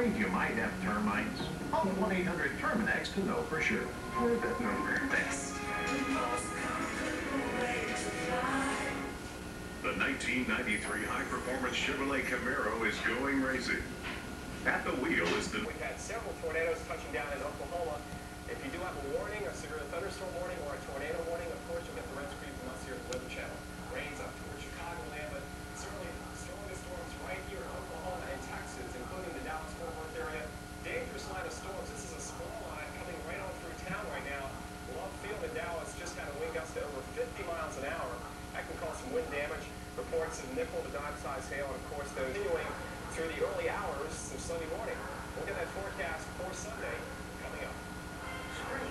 worried you might have termites? Call 1-800-TERMINIX to know for sure. Heard that number. Thanks. The 1993 high-performance Chevrolet Camaro is going racing. At the wheel is the... We've had several tornadoes touching down in Oklahoma. If you do have a warning, a severe thunderstorm warning, or a tornado warning, of course you'll get the reports of nickel to dime-sized hail, and of course, they're continuing through the early hours of Sunday morning. We'll get that forecast for Sunday coming up. Spring